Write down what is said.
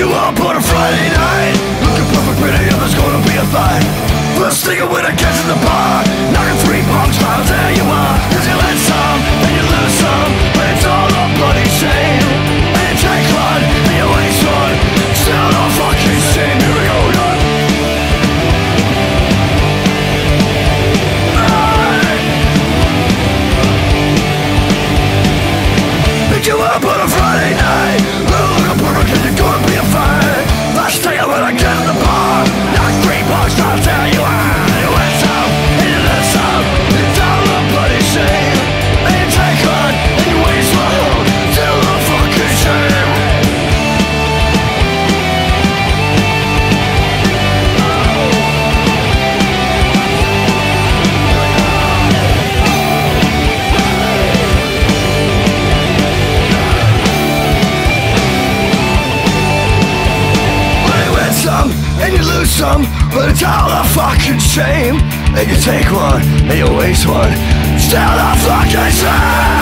you up on a Friday night. Looking perfect, pretty, and there's gonna be a fight. First thing when I catch in the bar Knocking three punks out, there you are. Cause you let some, and you lose some. But it's all a bloody shame. And you take one, and you waste one It's not all fucking shame, here we go, done Pick you up on a Friday night. Lose some, but it's all a fucking shame. And you take one and you waste one, still a fucking shame.